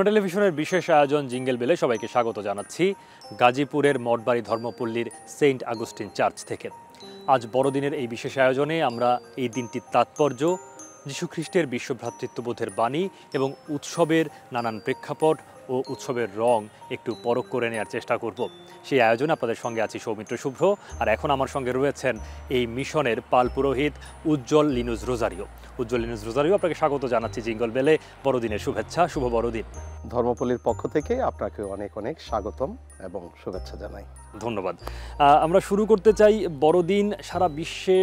যমুনা টেলিভিশনের বিশেষ আয়োজন জিঙ্গেল বেলে সবাইকে স্বাগত জানাচ্ছি গাজীপুরের মঠবাড়ি ধর্মপল্লীর সেন্ট আগস্টিন চার্চ থেকে। আজ বড়দিনের এই বিশেষ আয়োজনে আমরা এই দিনটির তাৎপর্য, যীশুখ্রিস্টের বিশ্বভ্রাতৃত্ববোধের বাণী এবং উৎসবের নানান প্রেক্ষাপট ও উৎসবের রং একটু পরখ করে নেওয়ার চেষ্টা করব। সেই আয়োজনে আপনাদের সঙ্গে আছি সৌমিত্র শুভ্র আর এখন আমার সঙ্গে রয়েছেন এই মিশনের পাল পুরোহিত উজ্জ্বল লিনুজ রোজারিও। উজ্জ্বল লিনুজ রোজারিও আপনাকে স্বাগত জানাচ্ছি জিঙ্গল বেলে। বড়দিনের শুভেচ্ছা শুভ বড়দিন। ধর্মপল্লীর পক্ষ থেকে আপনাকে অনেক অনেক স্বাগতম এবং শুভেচ্ছা জানাই। ধন্যবাদ। আমরা শুরু করতে চাই বড়দিন সারা বিশ্বে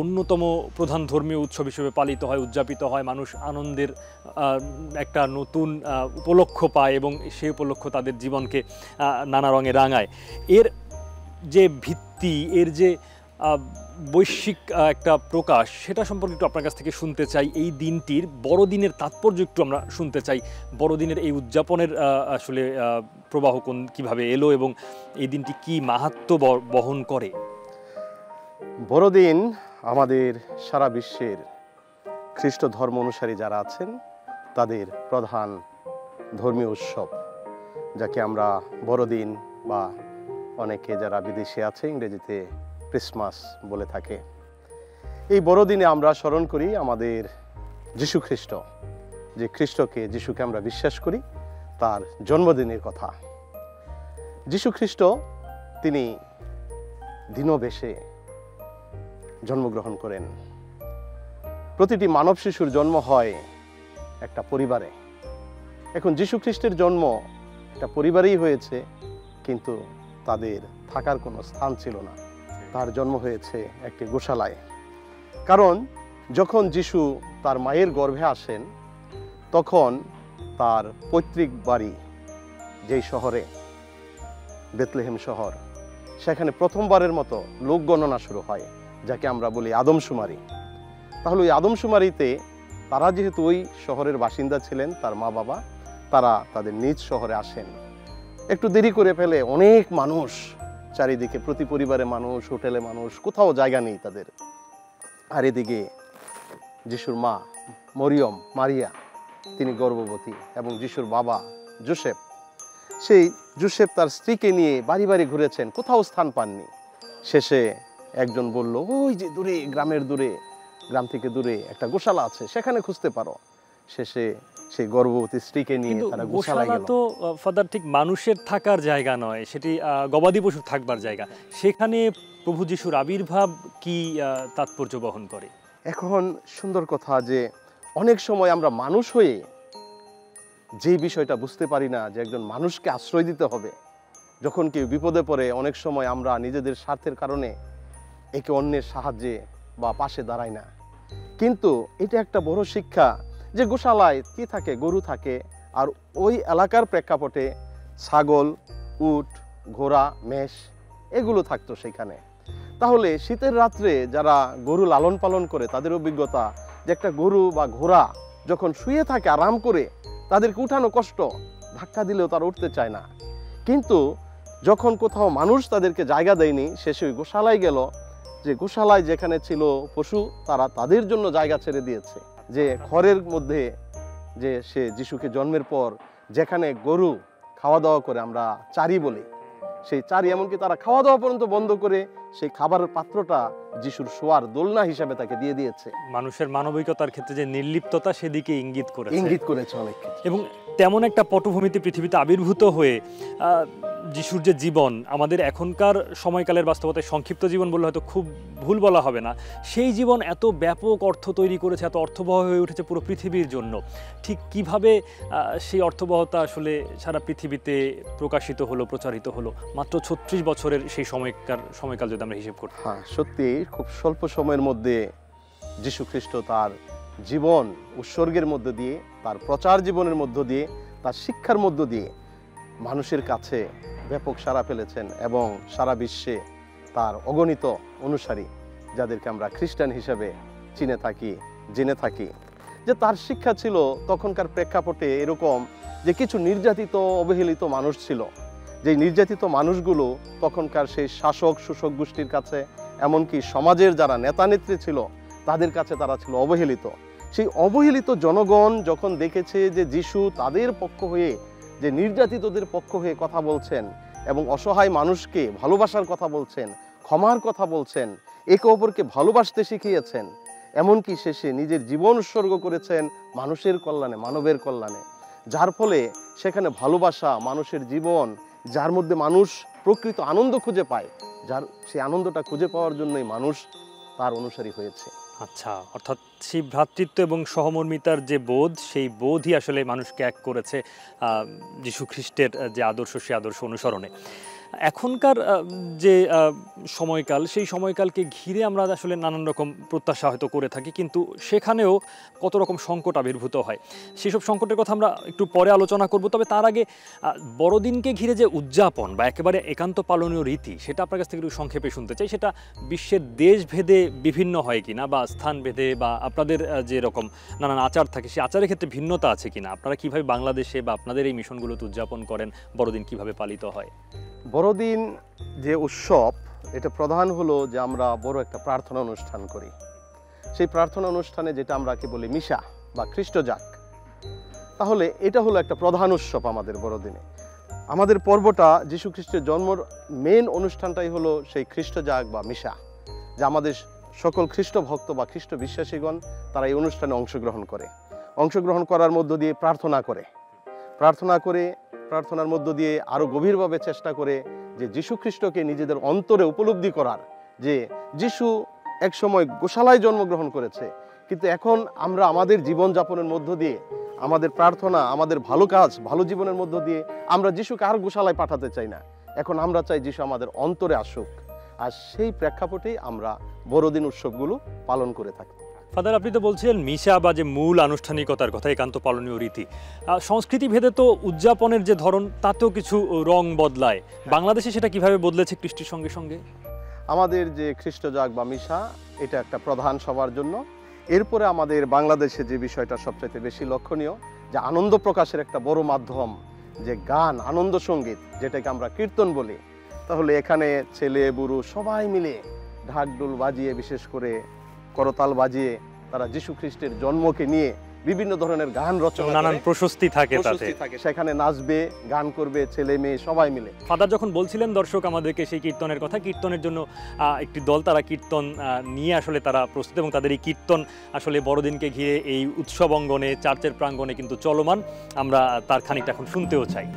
অন্যতম প্রধান ধর্মীয় উৎসব হিসেবে পালিত হয়, উদযাপিত হয়। মানুষ আনন্দের একটা নতুন উপলক্ষ পায় এবং সেই উপলক্ষ তাদের জীবনকে নানা রঙে রাঙায়। এর যে ভিত্তি, এর যে বৈশ্বিক একটা প্রকাশ, সেটা সম্পর্কে একটু আপনার কাছ থেকে শুনতে চাই। এই দিনটির বড়দিনের তাৎপর্য একটু আমরা শুনতে চাই। বড়দিনের এই উদযাপনের আসলে প্রবাহ কোন, কীভাবে এলো এবং এই দিনটি কি মাহাত্ম বহন করে? বড়দিন আমাদের সারা বিশ্বের খ্রিস্ট ধর্ম অনুসারী যারা আছেন, তাদের প্রধান ধর্মীয় উৎসব, যাকে আমরা বড়দিন বা অনেকে যারা বিদেশে আছে ইংরেজিতে ক্রিসমাস বলে থাকে। এই বড়দিনে আমরা স্মরণ করি আমাদের যীশু খ্রিস্ট যে খ্রিস্টকে যিশুকে আমরা বিশ্বাস করি, তার জন্মদিনের কথা। যীশু খ্রিস্ট তিনি দিনবেশে জন্মগ্রহণ করেন। প্রতিটি মানব শিশুর জন্ম হয় একটা পরিবারে। এখন যীশু খ্রিস্টের জন্ম একটা পরিবারেই হয়েছে, কিন্তু তাদের থাকার কোনো স্থান ছিল না। তার জন্ম হয়েছে একটি গোশালায়। কারণ যখন যিশু তার মায়ের গর্ভে আসেন, তখন তার পৈতৃক বাড়ি যেই শহরে, বেতলেহেম শহর, সেখানে প্রথমবারের মতো লোক গণনা শুরু হয়। যাকে আমরা বলি আদমশুমারি। তাহলে ওই আদমশুমারিতে তারা যেহেতু ওই শহরের বাসিন্দা ছিলেন, তার মা বাবা, তারা তাদের নিজ শহরে আসেন। একটু দেরি করে ফেলে অনেক মানুষ, চারিদিকে প্রতি পরিবারে মানুষ, হোটেলে মানুষ, কোথাও জায়গা নেই তাদের। আর এদিকে যিশুর মা মরিয়ম, মারিয়া, তিনি গর্ভবতী এবং যিশুর বাবা জোসেফ। সেই জোসেফ তার স্ত্রীকে নিয়ে বাড়ি বাড়ি ঘুরেছেন, কোথাও স্থান পাননি। শেষে একজন বলল ওই যে দূরে গ্রামের দূরে গ্রাম থেকে দূরে একটা গোশালা আছে সেখানে খুঁজতে পারো। শেষে সেই গর্ভবতী স্ত্রীকে নিয়ে তারা গোশালায় গোশালা গেল। তো ফাদার ঠিক মানুষের থাকার জায়গা নয় সেটি গবাদি পশুর থাকবার জায়গা। সেখানে প্রভু যিশুর আবির্ভাব কি তাৎপর্য বহন করে? এখন সুন্দর কথা যে অনেক সময় আমরা মানুষ হয়ে যে বিষয়টা বুঝতে পারি না যে একজন মানুষকে আশ্রয় দিতে হবে। যখন কেউ বিপদে পড়ে অনেক সময় আমরা নিজেদের স্বার্থের কারণে একে অন্যের সাহায্যে বা পাশে দাঁড়ায় না। কিন্তু এটা একটা বড় শিক্ষা যে গোশালায় কি থাকে, গরু থাকে, আর ওই এলাকার প্রেক্ষাপটে ছাগল, উট, ঘোড়া, মেষ এগুলো থাকতো সেখানে। তাহলে শীতের রাত্রে যারা গরু লালন পালন করে, তাদের অভিজ্ঞতা যে একটা গরু বা ঘোড়া যখন শুয়ে থাকে আরাম করে, তাদেরকে উঠানো কষ্ট, ধাক্কা দিলেও তারা উঠতে চায় না। কিন্তু যখন কোথাও মানুষ তাদেরকে জায়গা দেয়নি, শেষে ওই গোশালায় গেল যে গোশালায় যেখানে ছিল পশু, তারা তাদের জন্য জায়গা ছেড়ে দিয়েছে। যে খড়ের মধ্যে যে সে যিশুকে জন্মের পর যেখানে গরু খাওয়া দাওয়া করে আমরা চারি বলি, সেই চারি এমনকি তারা খাওয়া দাওয়া পর্যন্ত বন্ধ করে সেই খাবারের পাত্রটা যিশুর শোয়ার দোলনা হিসাবে তাকে দিয়ে দিয়েছে। মানুষের মানবিকতার ক্ষেত্রে যে নির্লিপ্ততা সেদিকে ইঙ্গিত করে ইঙ্গিত করেছে অনেক এবং তেমন একটা পটভূমিতে পৃথিবীতে আবির্ভূত হয়ে যিশুর যে জীবন আমাদের এখনকার সময়কালের বাস্তবতায় সংক্ষিপ্ত জীবন বললে হয়তো খুব ভুল বলা হবে না। সেই জীবন এত ব্যাপক অর্থ তৈরি করেছে এত অর্থবহ হয়ে উঠেছে পুরো পৃথিবীর জন্য। ঠিক কীভাবে সেই অর্থবহতা আসলে সারা পৃথিবীতে প্রকাশিত হলো প্রচারিত হলো? মাত্র ছত্রিশ বছরের সেই সময়কার সময়কাল যদি আমরা হিসেব করি। হ্যাঁ সত্যি খুব স্বল্প সময়ের মধ্যে যীশু খ্রিস্ট তার জীবন উৎসর্গের মধ্য দিয়ে, তার প্রচার জীবনের মধ্য দিয়ে, তার শিক্ষার মধ্য দিয়ে মানুষের কাছে ব্যাপক সাড়া ফেলেছেন এবং সারা বিশ্বে তার অগণিত অনুসারী যাদেরকে আমরা খ্রিস্টান হিসেবে চিনে থাকি, জেনে থাকি। যে তার শিক্ষা ছিল তখনকার প্রেক্ষাপটে এরকম যে কিছু নির্যাতিত, অবহেলিত মানুষ ছিল। যে নির্যাতিত মানুষগুলো তখনকার সেই শাসক শোষক গোষ্ঠীর কাছে এমনকি সমাজের যারা নেতা নেত্রী ছিল, তাদের কাছে তারা ছিল অবহেলিত। সেই অবহেলিত জনগণ যখন দেখেছে যে যিশু তাদের পক্ষ হয়ে, যে নির্যাতিতদের পক্ষ হয়ে কথা বলছেন এবং অসহায় মানুষকে ভালোবাসার কথা বলছেন, ক্ষমার কথা বলছেন, একে অপরকে ভালোবাসতে শিখিয়েছেন, এমনকি শেষে নিজের জীবন উৎসর্গ করেছেন মানুষের কল্যাণে, মানবের কল্যাণে। যার ফলে সেখানে ভালোবাসা মানুষের জীবন, যার মধ্যে মানুষ প্রকৃত আনন্দ খুঁজে পায় যার সেই আনন্দটা খুঁজে পাওয়ার জন্যই মানুষ তার অনুসারী হয়েছে। আচ্ছা অর্থাৎ সেই ভ্রাতৃত্ব এবং সহমর্মিতার যে বোধ, সেই বোধই আসলে মানুষকে এক করেছে যীশু খ্রিস্টের যে আদর্শ সে আদর্শ অনুসরণে। এখনকার যে সময়কাল, সেই সময়কালকে ঘিরে আমরা আসলে নানান রকম প্রত্যাশা হয়তো করে থাকি, কিন্তু সেখানেও কত রকম সংকট আবির্ভূত হয়। সেসব সংকটের কথা আমরা একটু পরে আলোচনা করব, তবে তার আগে বড়দিনকে ঘিরে যে উদযাপন বা একেবারে একান্ত পালনীয় রীতি, সেটা আপনার কাছ থেকে একটু সংক্ষেপে শুনতে চাই। সেটা বিশ্বের দেশ ভেদে বিভিন্ন হয় কিনা বা স্থান ভেদে বা আপনাদের যে রকম নানান আচার থাকে সেই আচারের ক্ষেত্রে ভিন্নতা আছে কিনা? আপনারা কীভাবে বাংলাদেশে বা আপনাদের এই মিশনগুলোতে উদযাপন করেন? বড়দিন কীভাবে পালিত হয়? বড়দিন যে উৎসব, এটা প্রধান হলো যে আমরা বড় একটা প্রার্থনা অনুষ্ঠান করি। সেই প্রার্থনা অনুষ্ঠানে যেটা আমরা কি বলি, মিশা বা খ্রিস্টজাক তাহলে এটা হলো একটা প্রধান উৎসব আমাদের বড়দিনে। আমাদের পর্বটা যীশু খ্রিস্টের জন্মর মেন অনুষ্ঠানটাই হলো সেই খ্রিস্টজাগ বা মিশা, যা আমাদের সকল খ্রিস্ট ভক্ত বা খ্রিস্ট বিশ্বাসীগণ তারা এই অনুষ্ঠানে অংশগ্রহণ করে। অংশগ্রহণ করার মধ্য দিয়ে প্রার্থনা করে। প্রার্থনা করে প্রার্থনার মধ্য দিয়ে আরও গভীরভাবে চেষ্টা করে যে যীশু খ্রিস্টকে নিজেদের অন্তরে উপলব্ধি করার, যে যিশু এক সময় গোশালায় জন্মগ্রহণ করেছে, কিন্তু এখন আমরা আমাদের জীবনযাপনের মধ্য দিয়ে, আমাদের প্রার্থনা, আমাদের ভালো কাজ, ভালো জীবনের মধ্য দিয়ে আমরা যিশুকে আর গোশালায় পাঠাতে চাই না। এখন আমরা চাই যিশু আমাদের অন্তরে আসুক। আর সেই প্রেক্ষাপটেই আমরা বড়দিন উৎসবগুলো পালন করে থাকি। ফাদার, আপনি তো বলছিলেন মিশা বা যে মূল আনুষ্ঠানিকতার কথা, একান্ত পালনীয় রীতি। সংস্কৃতি ভেদে তো উদযাপনের যে ধরন, তাতেও কিছু রং বদলায়। বাংলাদেশে সেটা কীভাবে বদলেছে কৃষ্টির সঙ্গে সঙ্গে? আমাদের যে খ্রিস্টজাগ বা মিশা, এটা একটা প্রধান সবার জন্য। এরপরে আমাদের বাংলাদেশে যে বিষয়টা সবচাইতে বেশি লক্ষণীয়, যে আনন্দ প্রকাশের একটা বড় মাধ্যম, যে গান, আনন্দ সংগীত, যেটাকে আমরা কীর্তন বলি। তাহলে এখানে ছেলে, বুড়ো সবাই মিলে ঢাকডোল বাজিয়ে বিশেষ করে করতাল বাজিয়ে তারা যীশু খ্রিস্টের জন্মকে নিয়ে বিভিন্ন ধরনের গান রচনা নানান প্রশস্তি থাকে তাতে। সেখানে নাচবে গান করবে ছেলে মেয়ে সবাই মিলে। ফাদার যখন বলছিলেন দর্শক আমাদেরকে সেই কীর্তনের কথা কীর্তনের জন্য একটি দল তারা কীর্তন নিয়ে আসলে তারা প্রস্তুত এবং তাদের এই কীর্তন আসলে বড়দিনকে ঘিরে এই উৎসব অঙ্গনে চার্চের প্রাঙ্গণে কিন্তু চলমান। আমরা তার খানিকটা এখন শুনতেও চাই।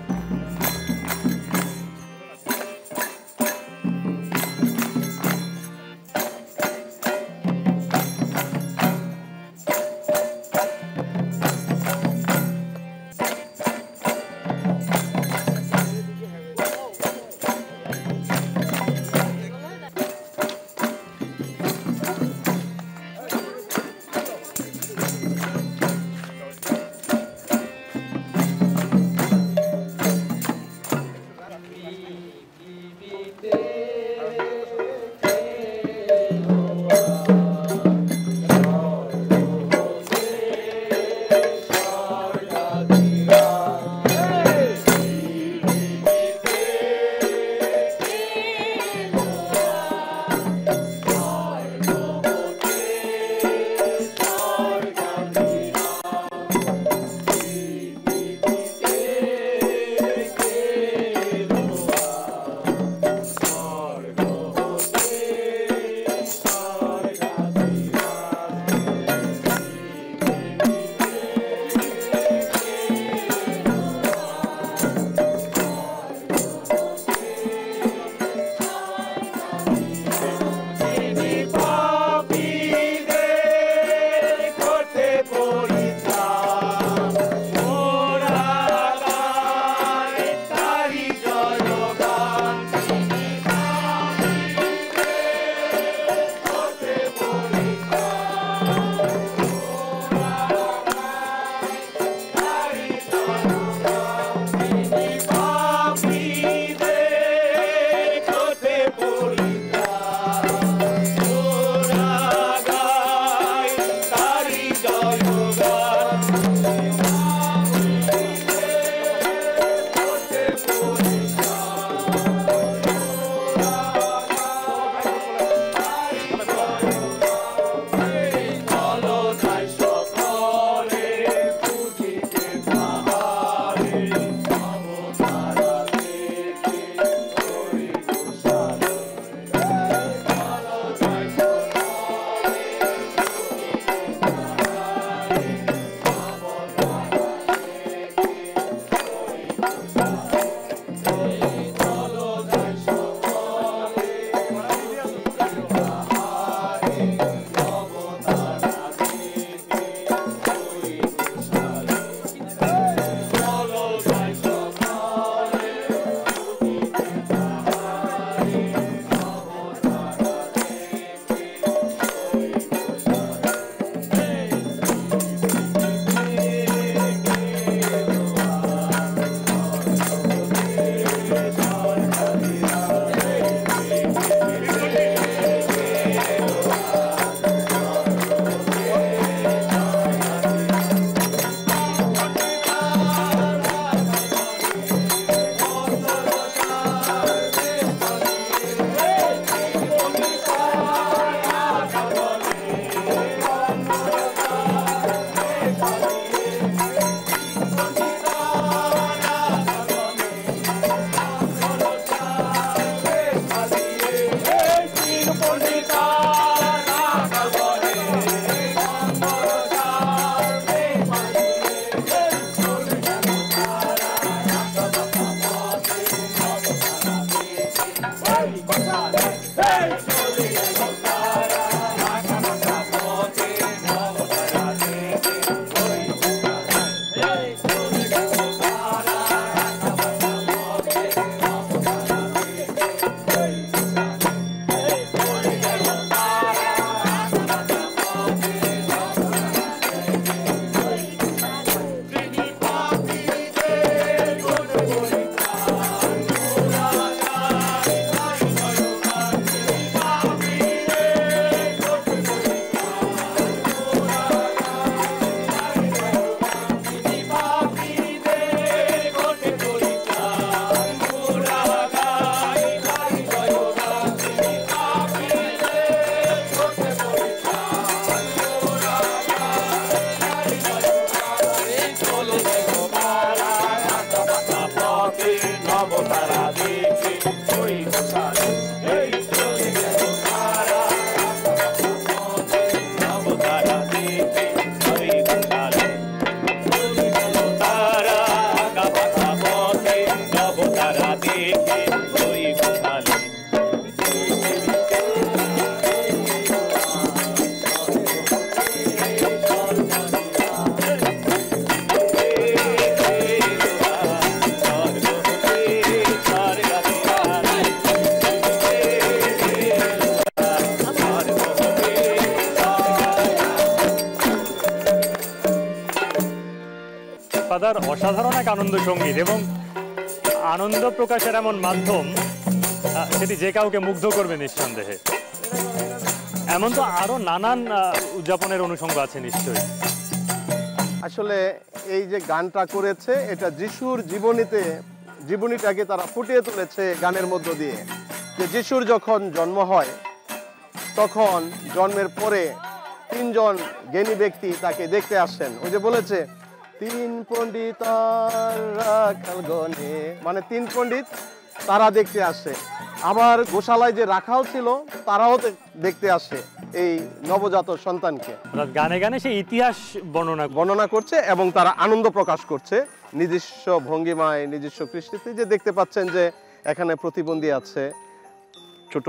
আনন্দ সংগীত এবং আনন্দ প্রকাশের এমন মাধ্যম সেটি যে কাউকে মুগ্ধ করবে নিঃসন্দেহে। এমন তো আরও নানান উদযাপনের অনুষঙ্গ আছে নিশ্চয়ই। আসলে এই যে গানটা করেছে, এটা যিশুর জীবনীতে, জীবনীটাকে তারা ফুটিয়ে তুলেছে গানের মধ্য দিয়ে। যে যিশুর যখন জন্ম হয়, তখন জন্মের পরে তিনজন জ্ঞানী ব্যক্তি তাকে দেখতে আসেন। ওই যে বলেছে তিন পণ্ডিত রাখাল মানে তিন পণ্ডিত তারা দেখতে আসে। আবার গোশালায় যে রাখাল ছিল তারাও দেখতে আসে এই নবজাত সন্তানকে। গানে গানে সেই ইতিহাস বর্ণনা বর্ণনা করছে এবং তারা আনন্দ প্রকাশ করছে। নিজস্ব ভঙ্গিমায় নিজস্ব কৃষ্টিতে যে দেখতে পাচ্ছেন যে এখানে প্রতিবন্ধী আছে ছোট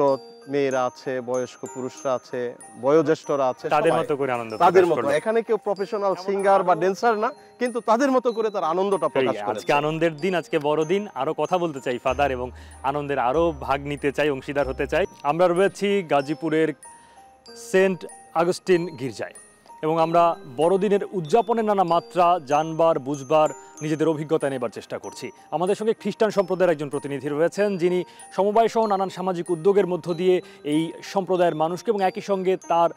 মেয়েরা আছে বয়স্ক পুরুষরা আছে বয়োজ্যেষ্ঠরা আছে তাদের মতো করে আনন্দ তাদের মতো। এখানে কেউ প্রফেশনাল সিঙ্গার বা ড্যান্সার না কিন্তু তাদের মতো করে তার আনন্দটা প্রকাশ করে আজকে আনন্দের দিন আজকে বড় দিন আরও কথা বলতে চাই ফাদার এবং আনন্দের আরও ভাগ নিতে চাই অংশীদার হতে চাই। আমরা রয়েছি গাজীপুরের সেন্ট আগস্টিন গির্জায়। এবং আমরা বড়দিনের উদযাপনের নানা মাত্রা জানবার, বুঝবার, নিজেদের অভিজ্ঞতা নেবার চেষ্টা করছি। আমাদের সঙ্গে খ্রিস্টান সম্প্রদায়ের একজন প্রতিনিধি রয়েছেন, যিনি সমবায় সহ নানান সামাজিক উদ্যোগের মধ্য দিয়ে এই সম্প্রদায়ের মানুষকে এবং একই সঙ্গে তার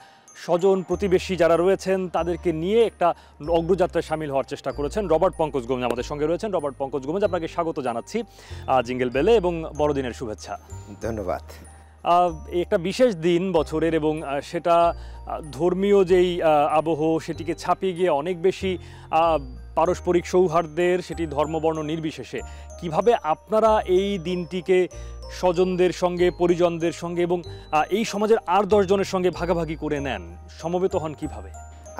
স্বজন প্রতিবেশী যারা রয়েছেন, তাদেরকে নিয়ে একটা অগ্রযাত্রায় সামিল হওয়ার চেষ্টা করেছেন রবার্ট পঙ্কজ গোমেজ আমাদের সঙ্গে রয়েছেন। রবার্ট পঙ্কজ গোমেজ, আপনাকে স্বাগত জানাচ্ছি জিঙ্গেল বেলে এবং বড়দিনের শুভেচ্ছা। ধন্যবাদ। একটা বিশেষ দিন বছরের এবং সেটা ধর্মীয় যেই আবহ, সেটিকে ছাপিয়ে গিয়ে অনেক বেশি পারস্পরিক সৌহার্দ্যের, সেটি ধর্মবর্ণ নির্বিশেষে। কীভাবে আপনারা এই দিনটিকে স্বজনদের সঙ্গে, পরিজনদের সঙ্গে এবং এই সমাজের আর দশজনের সঙ্গে ভাগাভাগি করে নেন, সমবেত হন কীভাবে?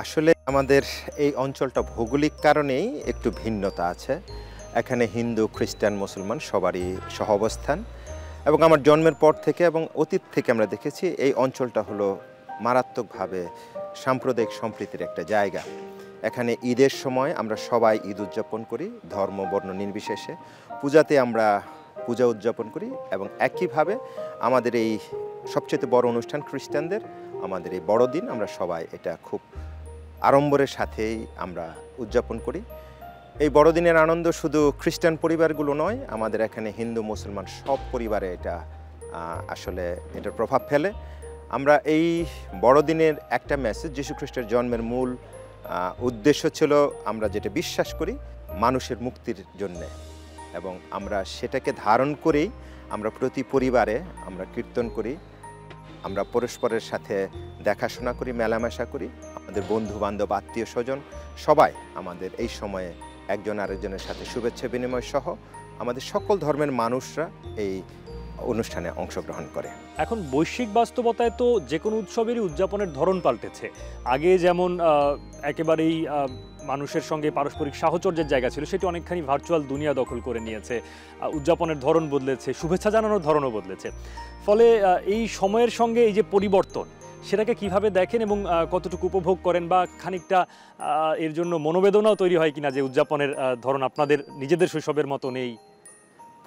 আসলে আমাদের এই অঞ্চলটা ভৌগোলিক কারণেই একটু ভিন্নতা আছে। এখানে হিন্দু, খ্রিস্টান, মুসলমান সবারই সহ অবস্থান এবং আমার জন্মের পর থেকে এবং অতীত থেকে আমরা দেখেছি, এই অঞ্চলটা হলো মারাত্মকভাবে সাম্প্রদায়িক সম্প্রীতির একটা জায়গা। এখানে ঈদের সময় আমরা সবাই ঈদ উদযাপন করি, ধর্ম, বর্ণ নির্বিশেষে। পূজাতে আমরা পূজা উদযাপন করি এবং একইভাবে আমাদের এই সবচেয়ে বড় অনুষ্ঠান খ্রিস্টানদের, আমাদের এই বড়দিন আমরা সবাই এটা খুব আড়ম্বরের সাথেই আমরা উদযাপন করি। এই বড়দিনের আনন্দ শুধু খ্রিস্টান পরিবারগুলো নয়, আমাদের এখানে হিন্দু, মুসলমান সব পরিবারে এটা আসলে এটার প্রভাব ফেলে। আমরা এই বড়দিনের একটা মেসেজ যীশু খ্রিস্টের জন্মের মূল উদ্দেশ্য ছিল আমরা যেটা বিশ্বাস করি, মানুষের মুক্তির জন্যে। এবং আমরা সেটাকে ধারণ করেই আমরা প্রতি পরিবারে আমরা কীর্তন করি, আমরা পরস্পরের সাথে দেখাশোনা করি, মেলামেশা করি। আমাদের বন্ধু বান্ধব আত্মীয় স্বজন সবাই আমাদের এই সময়ে একজন আরেকজনের সাথে শুভেচ্ছা বিনিময় সহ আমাদের সকল ধর্মের মানুষরা এই অনুষ্ঠানে অংশগ্রহণ করে। এখন বৈশ্বিক বাস্তবতায় তো যে কোনো উৎসবেরই উদযাপনের ধরন পাল্টেছে। আগে যেমন একেবারেই মানুষের সঙ্গে পারস্পরিক সাহচর্যের জায়গা ছিল, সেটি অনেকখানি ভার্চুয়াল দুনিয়া দখল করে নিয়েছে উদযাপনের ধরন বদলেছে, শুভেচ্ছা জানানোর ধরনও বদলেছে। ফলে এই সময়ের সঙ্গে এই যে পরিবর্তন সেটাকে কীভাবে দেখেন এবং কতটুকু উপভোগ করেন বা খানিকটা এর জন্য মনোবেদনাও তৈরি হয় কিনা যে উদযাপনের ধরন আপনাদের নিজেদের শৈশবের মতো নেই?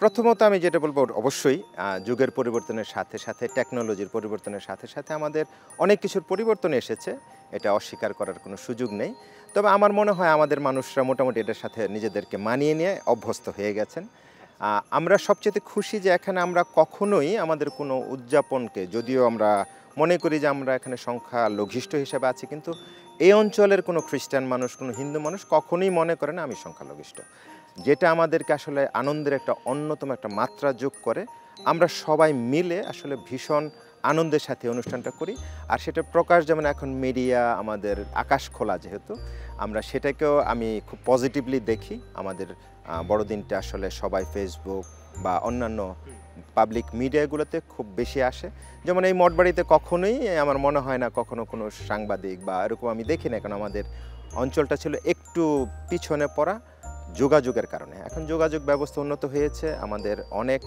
প্রথমত আমি যেটা বলব, অবশ্যই যুগের পরিবর্তনের সাথে সাথে টেকনোলজির পরিবর্তনের সাথে সাথে আমাদের অনেক কিছুর পরিবর্তন এসেছে। এটা অস্বীকার করার কোনো সুযোগ নেই। তবে আমার মনে হয় আমাদের মানুষরা মোটামুটি এটার সাথে নিজেদেরকে মানিয়ে নিয়ে অভ্যস্ত হয়ে গেছেন। আমরা সবচেয়ে খুশি যে এখানে আমরা কখনোই আমাদের কোনো উদযাপনকে, যদিও আমরা মনে করি যে আমরা এখানে সংখ্যা লঘিষ্ঠ হিসেবে আছি, কিন্তু এই অঞ্চলের কোনো খ্রিস্টান মানুষ, কোনো হিন্দু মানুষ কখনোই মনে করে না আমি সংখ্যালঘিষ্ঠ। যেটা আমাদেরকে আসলে আনন্দের একটা অন্যতম একটা মাত্রা যোগ করে, আমরা সবাই মিলে আসলে ভীষণ আনন্দের সাথে অনুষ্ঠানটা করি। আর সেটা প্রকাশ যেমন এখন মিডিয়া, আমাদের আকাশ খোলা যেহেতু, আমরা সেটাকেও আমি খুব পজিটিভলি দেখি। আমাদের বড়দিনটা আসলে সবাই ফেসবুক বা অন্যান্য পাবলিক মিডিয়াগুলোতে খুব বেশি আসে। যেমন এই মঠবাড়িতে কখনোই আমার মনে হয় না কখনো কোনো সাংবাদিক বা এরকম আমি দেখি না, কারণ আমাদের অঞ্চলটা ছিল একটু পিছনে পড়া যোগাযোগের কারণে। এখন যোগাযোগ ব্যবস্থা উন্নত হয়েছে, আমাদের অনেক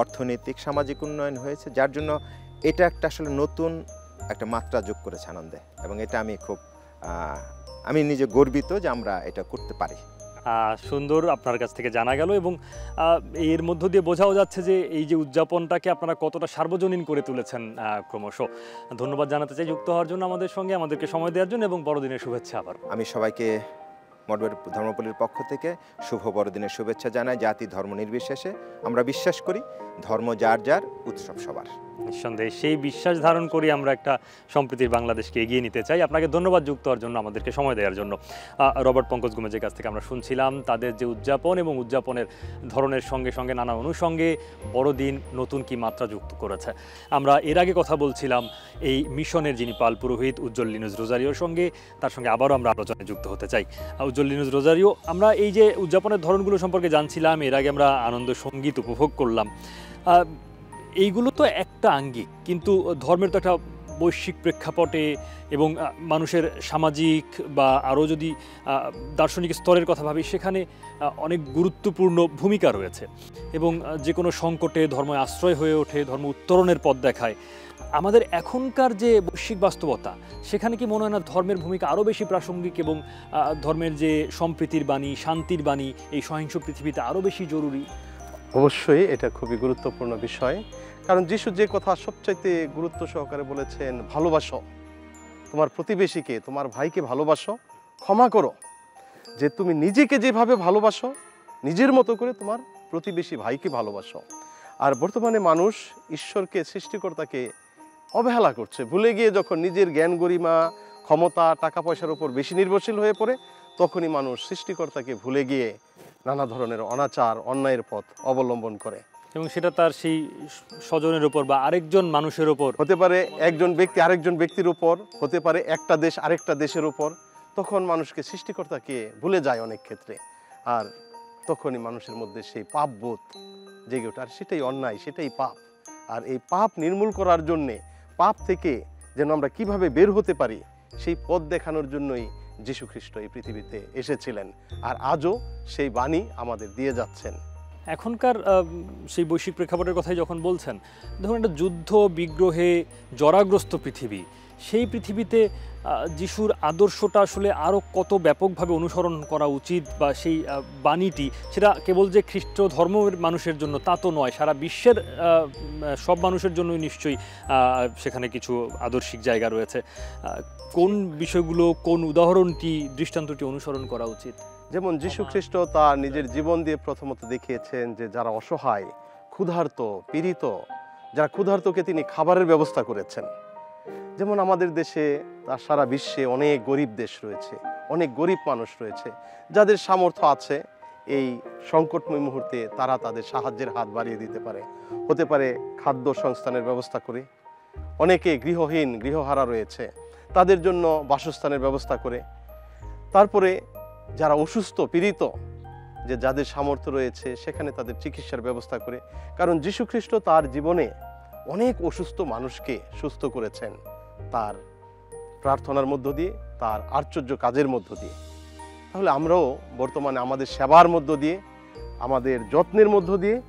অর্থনৈতিক, সামাজিক উন্নয়ন হয়েছে, যার জন্য এটা একটা আসলে নতুন একটা মাত্রা যোগ করেছে আনন্দে। এবং এটা আমি খুব আমি নিজে গর্বিত যে আমরা এটা করতে পারি। সুন্দর আপনার কাছ থেকে জানা গেল এবং এর মধ্য দিয়ে বোঝাও যাচ্ছে যে এই যে উদযাপনটাকে আপনারা কতটা সার্বজনীন করে তুলেছেন ক্রমশ। ধন্যবাদ জানাতে চাই যুক্ত হওয়ার জন্য আমাদের সঙ্গে, আমাদেরকে সময় দেওয়ার জন্য এবং বড়দিনের শুভেচ্ছা আবার। আমি সবাইকে মডবের ধর্মপল্লীর পক্ষ থেকে শুভ বড়দিনের শুভেচ্ছা জানাই। জাতি ধর্ম নির্বিশেষে আমরা বিশ্বাস করি, ধর্ম যার যার, উৎসব সবার। নিঃসন্দেহে সেই বিশ্বাস ধারণ করি আমরা একটা সম্প্রীতির বাংলাদেশকে এগিয়ে নিতে চাই। আপনাকে ধন্যবাদ যুক্ত হওয়ার জন্য, আমাদেরকে সময় দেওয়ার জন্য। রবার্ট পঙ্কজ গুমেজের কাছ থেকে আমরা শুনছিলাম, তাদের যে উদযাপন এবং উদযাপনের ধরনের সঙ্গে সঙ্গে নানা অনুষঙ্গে বড়দিন নতুন কি মাত্রা যুক্ত করেছে। আমরা এর আগে কথা বলছিলাম, এই মিশনের যিনি পাল পুরোহিত উজ্জ্বল লিনুজ রোজারিওর সঙ্গে, তার সঙ্গে আবারও আমরা আলোচনায় যুক্ত হতে চাই। উজ্জ্বল লিনুজ রোজারিও, আমরা এই যে উদযাপনের ধরনগুলো সম্পর্কে জানছিলাম, এর আগে আমরা আনন্দ সংগীত উপভোগ করলাম। এইগুলো তো একটা আঙ্গিক, কিন্তু ধর্মের তো একটা বৈশ্বিক প্রেক্ষাপটে এবং মানুষের সামাজিক বা আরও যদি দার্শনিক স্তরের কথা ভাবি, সেখানে অনেক গুরুত্বপূর্ণ ভূমিকা রয়েছে। এবং যে কোনো সংকটে ধর্ম আশ্রয় হয়ে ওঠে, ধর্ম উত্তরণের পথ দেখায়। আমাদের এখনকার যে বৈশ্বিক বাস্তবতা, সেখানে কি মনে হয় না ধর্মের ভূমিকা আরও বেশি প্রাসঙ্গিক এবং ধর্মের যে সম্প্রীতির বাণী, শান্তির বাণী, এই সহিংস পৃথিবীতে আরও বেশি জরুরি? অবশ্যই এটা খুবই গুরুত্বপূর্ণ বিষয়। কারণ যিশু যে কথা সবচাইতে গুরুত্ব সহকারে বলেছেন, ভালোবাসো। তোমার প্রতিবেশীকে, তোমার ভাইকে ভালোবাসো। ক্ষমা করো। যে তুমি নিজেকে যেভাবে ভালোবাসো, নিজের মতো করে তোমার প্রতিবেশী ভাইকে ভালোবাসো। আর বর্তমানে মানুষ ঈশ্বরকে, সৃষ্টিকর্তাকে অবহেলা করছে। ভুলে গিয়ে যখন নিজের জ্ঞান গরিমা, ক্ষমতা, টাকা পয়সার উপর বেশি নির্ভরশীল হয়ে পড়ে, তখনই মানুষ সৃষ্টিকর্তাকে ভুলে গিয়ে নানা ধরনের অনাচার অন্যায়ের পথ অবলম্বন করে। এবং সেটা তার সেই স্বজনের উপর বা আরেকজন মানুষের ওপর হতে পারে একজন ব্যক্তি আরেকজন ব্যক্তির উপর হতে পারে একটা দেশ আরেকটা দেশের উপর। তখন মানুষকে সৃষ্টিকর্তাকে ভুলে যায় অনেক ক্ষেত্রে। আর তখনই মানুষের মধ্যে সেই পাপ বোধ জেগে ওঠে। আর সেটাই অন্যায় সেটাই পাপ। আর এই পাপ নির্মূল করার জন্যে পাপ থেকে যেন আমরা কীভাবে বের হতে পারি সেই পথ দেখানোর জন্যই যীশু খ্রিস্ট এই পৃথিবীতে এসেছিলেন আর আজও সেই বাণী আমাদের দিয়ে যাচ্ছেন। এখনকার সেই বৈশ্বিক প্রেক্ষাপটের কথাই যখন বলছেন, ধরুন একটা যুদ্ধ, বিগ্রহে জরাগ্রস্ত পৃথিবী, সেই পৃথিবীতে যিশুর আদর্শটা আসলে আরও কত ব্যাপকভাবে অনুসরণ করা উচিত বা সেই বাণীটি, সেটা কেবল যে খ্রিস্ট ধর্মের মানুষের জন্য তা তো নয়, সারা বিশ্বের সব মানুষের জন্যই নিশ্চয়ই সেখানে কিছু আদর্শিক জায়গা রয়েছে। কোন বিষয়গুলো, কোন উদাহরণটি, দৃষ্টান্তটি অনুসরণ করা উচিত? যেমন যীশু খ্রিস্ট তার নিজের জীবন দিয়ে প্রথমত দেখিয়েছেন যে যারা অসহায়, ক্ষুধার্ত, পীড়িত, যারা ক্ষুধার্তকে তিনি খাবারের ব্যবস্থা করেছেন। যেমন আমাদের দেশে তার সারা বিশ্বে অনেক গরিব দেশ রয়েছে, অনেক গরিব মানুষ রয়েছে, যাদের সামর্থ্য আছে এই সংকটময় মুহূর্তে তারা তাদের সাহায্যের হাত বাড়িয়ে দিতে পারে। হতে পারে খাদ্য সংস্থানের ব্যবস্থা করে। অনেকে গৃহহীন, গৃহহারা রয়েছে। তাদের জন্য বাসস্থানের ব্যবস্থা করে। তারপরে যারা অসুস্থ, পীড়িত, যে যাদের সামর্থ্য রয়েছে, সেখানে তাদের চিকিৎসার ব্যবস্থা করে। কারণ যীশু খ্রিস্ট তার জীবনে অনেক অসুস্থ মানুষকে সুস্থ করেছেন। তার প্রার্থনার মধ্য দিয়ে, তার আশ্চর্য কাজের মধ্য দিয়ে। তাহলে আমরাও বর্তমানে আমাদের সেবার মধ্য দিয়ে, আমাদের যত্নের মধ্য দিয়ে,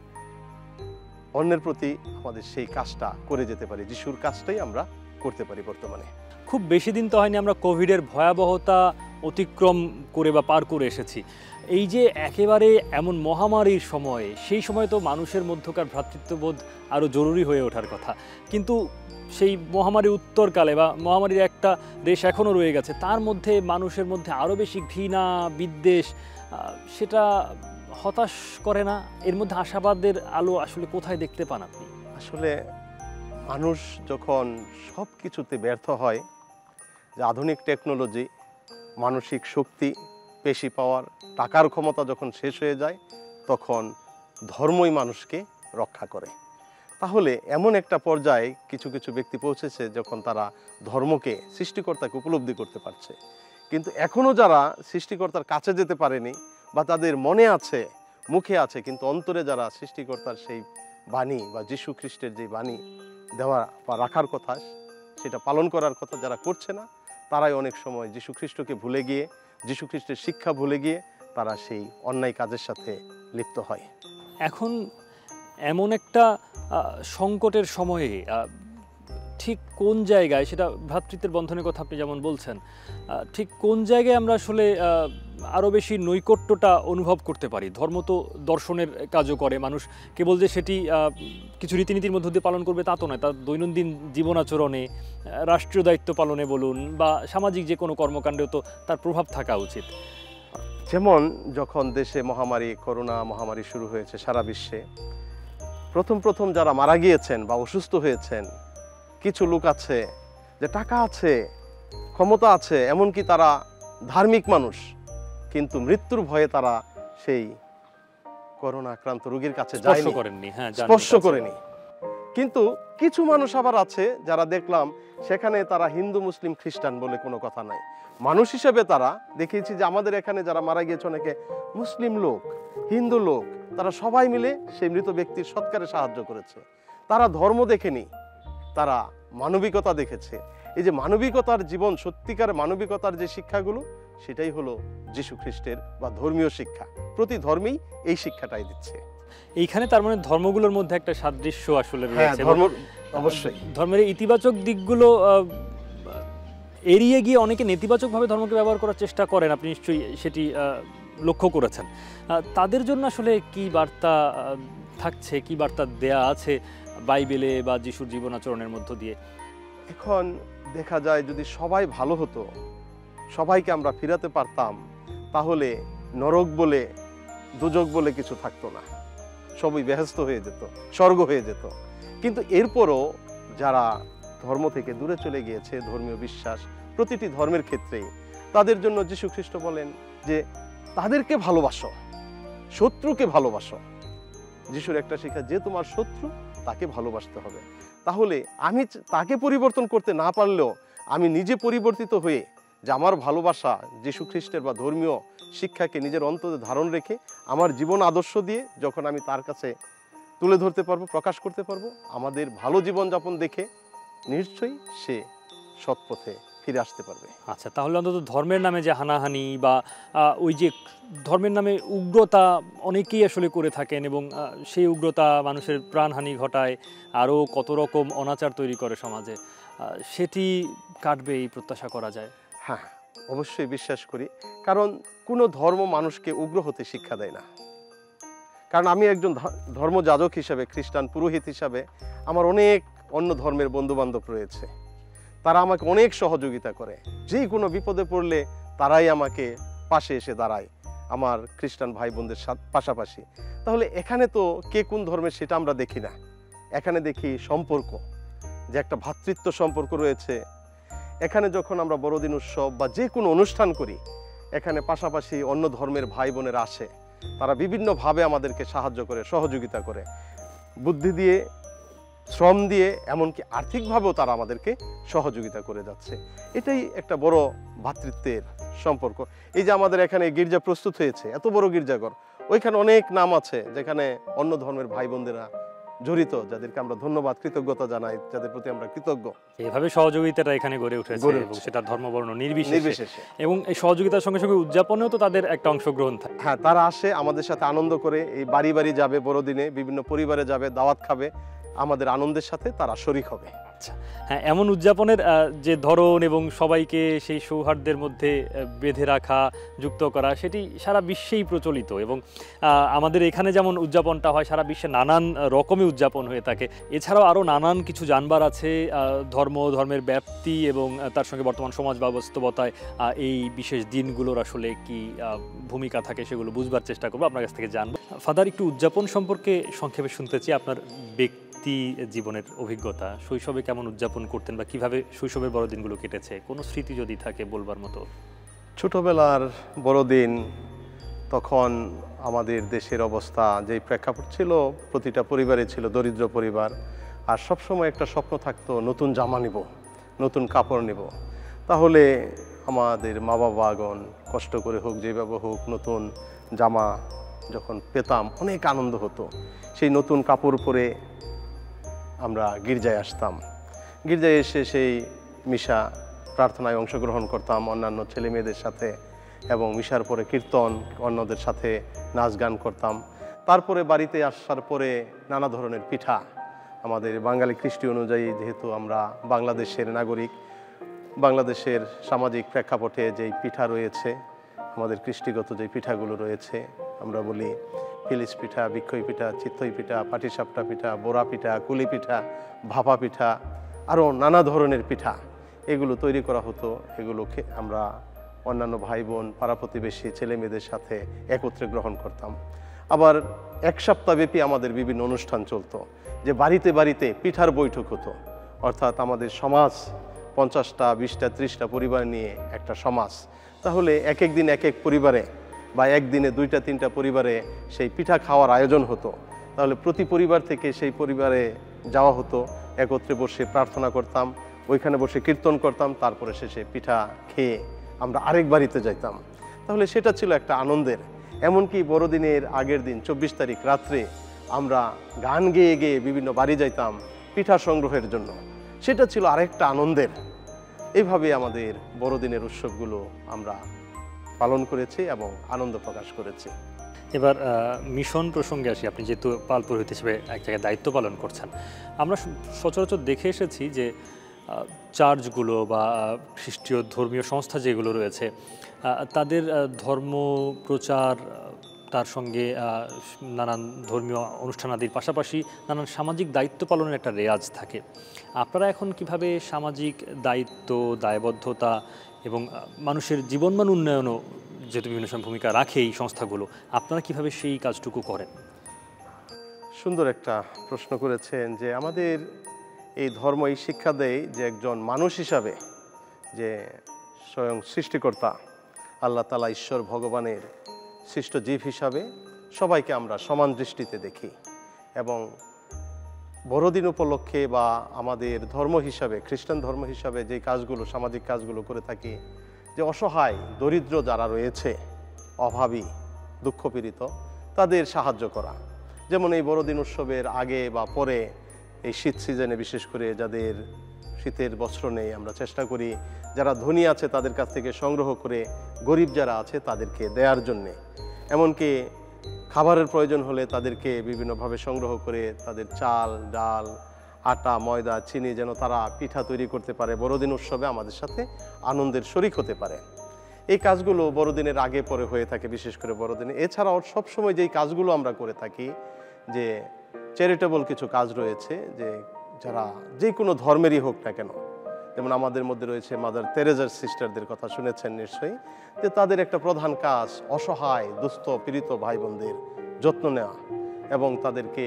অন্যের প্রতি আমাদের সেই কাজটা করে যেতে পারি। যিশুর কাজটাই আমরা করতে পারি বর্তমানে। খুব বেশি দিন তো হয়নি, আমরা কোভিডের ভয়াবহতা অতিক্রম করে বা পার করে এসেছি। এই যে একেবারে এমন মহামারীর সময়ে, সেই সময় তো মানুষের মধ্যকার ভ্রাতৃত্ববোধ আরও জরুরি হয়ে ওঠার কথা। কিন্তু সেই মহামারীর উত্তরকালে বা মহামারীর একটা দেশ এখনও রয়ে গেছে, তার মধ্যে মানুষের মধ্যে আরও বেশি ঘৃণা, বিদ্বেষ সেটা হতাশ করে না? এর মধ্যে আশাবাদের আলো আসলে কোথায় দেখতে পান আপনি? আসলে মানুষ যখন সব কিছুতে ব্যর্থ হয় যে আধুনিক টেকনোলজি মানসিক শক্তি, পেশি পাওয়ার, টাকার ক্ষমতা যখন শেষ হয়ে যায়, তখন ধর্মই মানুষকে রক্ষা করে। তাহলে এমন একটা পর্যায়ে কিছু কিছু ব্যক্তি পৌঁছেছে যখন তারা ধর্মকে সৃষ্টিকর্তাকে উপলব্ধি করতে পারছে। কিন্তু এখনও যারা সৃষ্টিকর্তার কাছে যেতে পারেনি বা তাদের মনে আছে, মুখে আছে, কিন্তু অন্তরে যারা সৃষ্টিকর্তার সেই বাণী বা যীশু খ্রিস্টের যে বাণী দেওয়া বা রাখার কথা, সেটা পালন করার কথা যারা করছে না তারাই অনেক সময় যীশুখ্রিস্টকে ভুলে গিয়ে, যীশুখ্রিস্টের শিক্ষা ভুলে গিয়ে তারা সেই অন্যায় কাজের সাথে লিপ্ত হয়। এখন এমন একটা সংকটের সময়ে ঠিক কোন জায়গায় সেটা ভ্রাতৃত্বের বন্ধনের কথা আপনি যেমন বলছেন ঠিক কোন জায়গায় আমরা আসলে আরও বেশি নৈকট্যটা অনুভব করতে পারি? ধর্ম তো দর্শনের কাজও করে মানুষ কেবল যে সেটি কিছু রীতিনীতির মধ্য দিয়ে পালন করবে তা তো নয় তার দৈনন্দিন জীবনাচরণে আহ, রাষ্ট্রীয় দায়িত্ব পালনে বলুন বা সামাজিক যে কোনো কর্মকাণ্ডেও তো তার প্রভাব থাকা উচিত। যেমন যখন দেশে মহামারী করোনা মহামারী শুরু হয়েছে সারা বিশ্বে প্রথম প্রথম যারা মারা গিয়েছেন বা অসুস্থ হয়েছেন কিছু লোক আছে যে টাকা আছে ক্ষমতা আছে এমনকি তারা ধার্মিক মানুষ কিন্তু মৃত্যুর ভয়ে তারা সেই করোনা আক্রান্ত রোগীর কাছে যায়নি হ্যাঁ স্পর্শ করেনি। কিন্তু কিছু মানুষ আবার আছে যারা দেখলাম সেখানে তারা হিন্দু মুসলিম খ্রিস্টান বলে কোনো কথা নাই। মানুষ হিসেবে তারা দেখিয়েছি যে আমাদের এখানে যারা মারা গিয়েছে অনেকে মুসলিম লোক হিন্দু লোক তারা সবাই মিলে সেই মৃত ব্যক্তির সৎকারে সাহায্য করেছে। তারা ধর্ম দেখেনি তারা মানবিকতা দেখেছে। এই যে মানবিকতার জীবন সত্যিকার মানবিকতার যে শিক্ষাগুলো সেটাই হলো যীশু খ্রিস্টের বা ধর্মীয় শিক্ষা। প্রতি ধর্মেই এই শিক্ষাটাই দিচ্ছে। এইখানে তার মানে ধর্মগুলোর মধ্যে একটা সাদৃশ্য আসলে হ্যাঁ রয়েছে। ধর্ম অবশ্যই। ধর্মের ইতিবাচক দিকগুলো এড়িয়ে গিয়ে অনেকে নেতিবাচকভাবে ধর্মকে ব্যবহার করার চেষ্টা করেন। আপনি নিশ্চয়ই সেটি লক্ষ্য করেছেন। তাদের জন্য আসলে কি বার্তা থাকছে, কি বার্তা দেয়া আছে বাইবেলে বা যিশুর জীবন আচরণের মধ্য দিয়ে? এখন দেখা যায় যদি সবাই ভালো হতো, সবাইকে আমরা ফিরাতে পারতাম, তাহলে নরক বলে, দুজক বলে কিছু থাকতো না। সবই ব্যস্ত হয়ে যেত, স্বর্গ হয়ে যেত। কিন্তু এরপরও যারা ধর্ম থেকে দূরে চলে গিয়েছে, ধর্মীয় বিশ্বাস, প্রতিটি ধর্মের ক্ষেত্রে, তাদের জন্য যীশু খ্রিস্ট বলেন যে, তাদেরকে ভালোবাসো, শত্রুকে ভালোবাসো। যিশুর একটা শিক্ষা, যে তোমার শত্রু, তাকে ভালোবাসতে হবে। তাহলে আমি তাকে পরিবর্তন করতে না পারলেও আমি নিজে পরিবর্তিত হয়ে যে আমার ভালোবাসা যীশু খ্রিস্টের বা ধর্মীয় শিক্ষাকে নিজের অন্তরে ধারণ রেখে আমার জীবন আদর্শ দিয়ে যখন আমি তার কাছে তুলে ধরতে পারব, প্রকাশ করতে পারব, আমাদের ভালো জীবনযাপন দেখে নিশ্চয়ই সে সৎপথে ফিরে আসতে পারবে। আচ্ছা তাহলে অন্তত ধর্মের নামে যে হানাহানি বা ওই যে ধর্মের নামে উগ্রতা অনেকেই আসলে করে থাকেন এবং সেই উগ্রতা মানুষের প্রাণহানি ঘটায় আরও কত রকম অনাচার তৈরি করে সমাজে সেটি কাটবে এই প্রত্যাশা করা যায়। হ্যাঁ অবশ্যই বিশ্বাস করি। কারণ কোনো ধর্ম মানুষকে উগ্র হতে শিক্ষা দেয় না। কারণ আমি একজন ধর্মযাজক হিসাবে খ্রিস্টান পুরোহিত হিসাবে আমার অনেক অন্য ধর্মের বন্ধু বান্ধব রয়েছে। তারা আমাকে অনেক সহযোগিতা করে। যে কোনো বিপদে পড়লে তারাই আমাকে পাশে এসে দাঁড়ায়, আমার খ্রিস্টান ভাই বোনদের পাশাপাশি। তাহলে এখানে তো কে কোন ধর্মের সেটা আমরা দেখি না। এখানে দেখি সম্পর্ক, যে একটা ভ্রাতৃত্ব সম্পর্ক রয়েছে। এখানে যখন আমরা বড়দিন উৎসব বা যে কোনো অনুষ্ঠান করি, এখানে পাশাপাশি অন্য ধর্মের ভাই বোনেরা আসে। তারা বিভিন্নভাবে আমাদেরকে সাহায্য করে, সহযোগিতা করে। বুদ্ধি দিয়ে শ্রম দিয়ে এমনকি আর্থিকভাবেও তারা আমাদেরকে সহযোগিতা করে যাচ্ছে। এটাই একটা বড় ভ্রাতৃত্বের সম্পর্ক। এই যে আমাদের এখানে গির্জা প্রস্তুত হয়েছে এত বড় গির্জাঘর ওইখানে অনেক নাম আছে যেখানে অন্য ধর্মের ভাই বোনদেরা জড়িত যাদেরকে আমরা ধন্যবাদ কৃতজ্ঞতা জানাই যাদের প্রতি আমরা কৃতজ্ঞ। এভাবে সহযোগিতাটা এখানে গড়ে উঠেছে এবং সেটা ধর্মবর্ণ নির্বিশেষে। নির্বিশেষে। এবং এই সহযোগিতার সঙ্গে সঙ্গে উদযাপনেও তো তাদের একটা অংশগ্রহণ থাকে। হ্যাঁ তারা আসে আমাদের সাথে আনন্দ করে এই বাড়ি বাড়ি যাবে বড়দিনে বিভিন্ন পরিবারে যাবে দাওয়াত খাবে। আমাদের আনন্দের সাথে তারা শরিক হবে। আচ্ছা হ্যাঁ এমন উদযাপনের যে ধরন এবং সবাইকে সেই সৌহার্দ্যের মধ্যে বেঁধে রাখা, যুক্ত করা, সেটি সারা বিশ্বেই প্রচলিত এবং আমাদের এখানে যেমন উদযাপনটা হয়, সারা বিশ্বে নানান রকমই উদযাপন হয়ে থাকে। এছাড়াও আরও নানান কিছু জানবার আছে ধর্ম, ধর্মের ব্যাপ্তি এবং তার সঙ্গে বর্তমান সমাজ বাস্তবতায় এই বিশেষ দিনগুলোর আসলে কি ভূমিকা থাকে সেগুলো বুঝবার চেষ্টা করব। আপনার কাছ থেকে জানব। ফাদার, একটু উদযাপন সম্পর্কে সংক্ষেপে শুনতে চাই, আপনার ব্যক্তি জীবনের অভিজ্ঞতা, শৈশবে কেমন উদযাপন করতেন বা কীভাবে শৈশবের বড়দিনগুলো কেটেছে? কোনো স্মৃতি যদি থাকে বলবার মতো। ছোটবেলার বড়দিন তখন আমাদের দেশের অবস্থা যেই প্রেক্ষাপট ছিল, প্রতিটা পরিবারে ছিল দরিদ্র পরিবার। আর সবসময় একটা স্বপ্ন থাকতো, নতুন জামা নিব, নতুন কাপড় নিব। তাহলে আমাদের মা বাবাগণ কষ্ট করে হোক, যেভাবে হোক, নতুন জামা যখন পেতাম, অনেক আনন্দ হতো। সেই নতুন কাপড় পরে আমরা গির্জায় আসতাম। গির্জায় এসে সেই মিশা প্রার্থনায় অংশগ্রহণ করতাম অন্যান্য ছেলে মেয়েদের সাথে এবং মিশার পরে কীর্তন অন্যদের সাথে নাচ গান করতাম। তারপরে বাড়িতে আসার পরে নানা ধরনের পিঠা। আমাদের বাঙালি কৃষ্টি অনুযায়ী যেহেতু আমরা বাংলাদেশের নাগরিক, বাংলাদেশের সামাজিক প্রেক্ষাপটে যেই পিঠা রয়েছে, আমাদের কৃষ্টিগত যে পিঠাগুলো রয়েছে, আমরা বলি ফিলিস পিঠা, বিক্ষই পিঠা, চিত্তই পিঠা, পাটিসাপটা পিঠা বোরা পিঠা, কুলি পিঠা, ভাপা পিঠা, আরও নানা ধরনের পিঠা। এগুলো তৈরি করা হতো, এগুলোকে আমরা অন্যান্য ভাই বোন পাড়া প্রতিবেশী ছেলে মেয়েদের সাথে একত্রে গ্রহণ করতাম। আবার এক সপ্তাহব্যাপী আমাদের বিভিন্ন অনুষ্ঠান চলতো, যে বাড়িতে বাড়িতে পিঠার বৈঠক হতো। অর্থাৎ আমাদের সমাজ, পঞ্চাশটা, বিশটা, ত্রিশটা পরিবার নিয়ে একটা সমাজ। তাহলে এক এক দিন এক এক পরিবারে বা একদিনে দুইটা, তিনটা পরিবারে সেই পিঠা খাওয়ার আয়োজন হতো। তাহলে প্রতি পরিবার থেকে সেই পরিবারে যাওয়া হতো। একত্রে বসে প্রার্থনা করতাম, ওইখানে বসে কীর্তন করতাম, তারপরে শেষে পিঠা খেয়ে আমরা আরেক বাড়িতে যাইতাম। তাহলে সেটা ছিল একটা আনন্দের। এমনকি বড়দিনের আগের দিন, চব্বিশ তারিখ রাত্রে, আমরা গান গেয়ে গেয়ে বিভিন্ন বাড়ি যাইতাম পিঠা সংগ্রহের জন্য। সেটা ছিল আরেকটা আনন্দের। এইভাবে আমাদের বড়দিনের উৎসবগুলো আমরা পালন করেছি এবং আনন্দ প্রকাশ করেছি। এবার মিশন প্রসঙ্গে আসি। আপনি যেহেতু পাল পুরোহিত হিসেবে এক জায়গায় দায়িত্ব পালন করছেন। আমরা সচরাচর দেখে এসেছি যে চার্চগুলো বা খ্রিস্টীয় ধর্মীয় সংস্থা যেগুলো রয়েছে তাদের ধর্ম প্রচার তার সঙ্গে নানান ধর্মীয় অনুষ্ঠানাদির পাশাপাশি নানান সামাজিক দায়িত্ব পালনের একটা রেয়াজ থাকে। আপনারা এখন কীভাবে সামাজিক দায়িত্ব, দায়বদ্ধতা এবং মানুষের জীবনমান উন্নয়নও যেহেতু বিভিন্ন সময় ভূমিকা রাখে এই সংস্থাগুলো, আপনারা কীভাবে সেই কাজটুকু করেন? সুন্দর একটা প্রশ্ন করেছেন যে আমাদের এই ধর্ম, এই শিক্ষা দেয় যে একজন মানুষ হিসাবে যে স্বয়ং সৃষ্টিকর্তা, আল্লাহ তালা ঈশ্বর ভগবানের সৃষ্ট জীব হিসাবে সবাইকে আমরা সমান দৃষ্টিতে দেখি এবং বড়দিন উপলক্ষে বা আমাদের ধর্ম হিসাবে, খ্রিস্টান ধর্ম হিসাবে যে কাজগুলো, সামাজিক কাজগুলো করে থাকি, যে অসহায়, দরিদ্র যারা রয়েছে, অভাবী, দুঃখপীড়িত, তাদের সাহায্য করা। যেমন এই বড়দিন উৎসবের আগে বা পরে, এই শীত সিজনে বিশেষ করে যাদের শীতের বস্ত্র নেই, আমরা চেষ্টা করি যারা ধনী আছে তাদের কাছ থেকে সংগ্রহ করে গরিব যারা আছে তাদেরকে দেওয়ার জন্যে। এমনকি খাবারের প্রয়োজন হলে তাদেরকে বিভিন্নভাবে সংগ্রহ করে তাদের চাল, ডাল, আটা, ময়দা, চিনি যেন তারা পিঠা তৈরি করতে পারে, বড়দিন উৎসবে আমাদের সাথে আনন্দের শরিক হতে পারে। এই কাজগুলো বড়দিনের আগে পরে হয়ে থাকে, বিশেষ করে বড়দিনে। এছাড়াও সবসময় যেই কাজগুলো আমরা করে থাকি, যে চ্যারিটেবল কিছু কাজ রয়েছে, যে যারা যে কোনো ধর্মেরই হোক না কেন যেমন আমাদের মধ্যে রয়েছে মাদার তেরেজার সিস্টারদের কথা শুনেছেন নিশ্চয়ই যে তাদের একটা প্রধান কাজ অসহায় দুস্থ পীড়িত ভাই বোনদের যত্ন নেওয়া এবং তাদেরকে